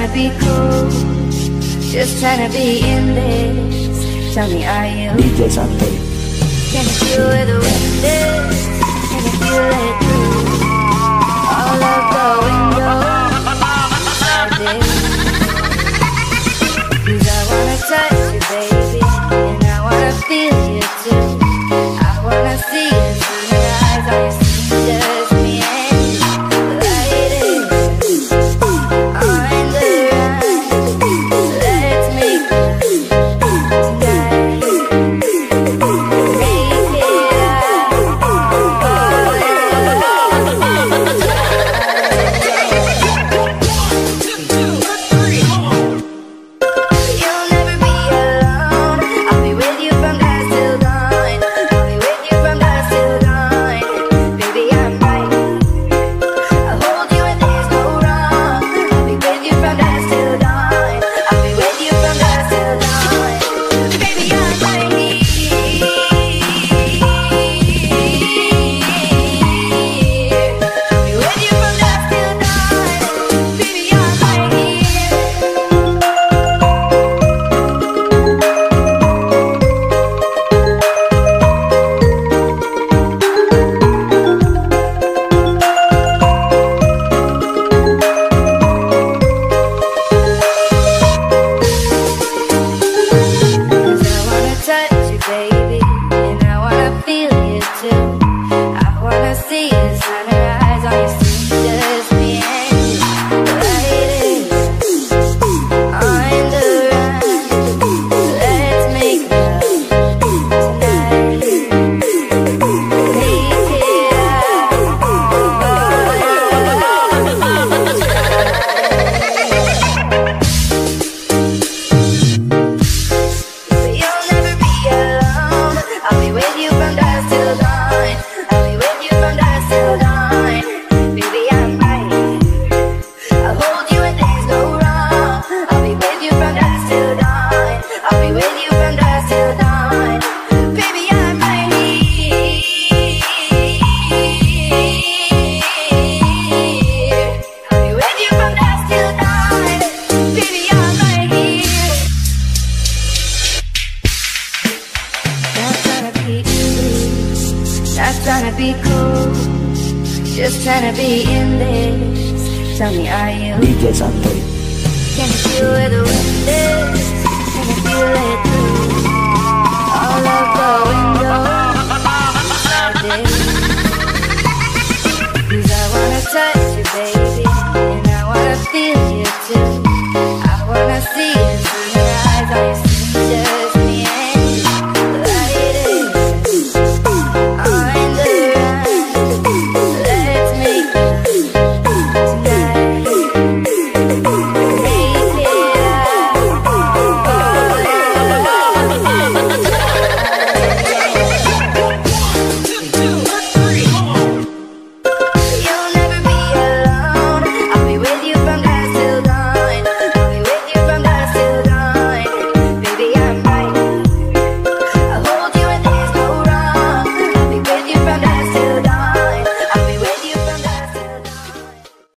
trying to be cool, just trying to be in this. Tell me, are you? Can you feel the witness? Can you feel it? Not trying to be cool, just trying to be in this. Tell me, are you? DJ Can you feel where the wind is? Can you feel it through?